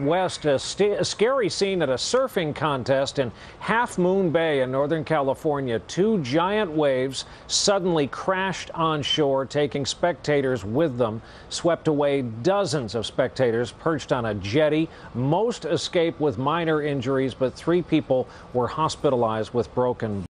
West, a, scary scene at a surfing contest in Half Moon Bay in Northern California. Two giant waves suddenly crashed on shore, taking spectators with them, swept away dozens of spectators perched on a jetty. Most escaped with minor injuries, but three people were hospitalized with broken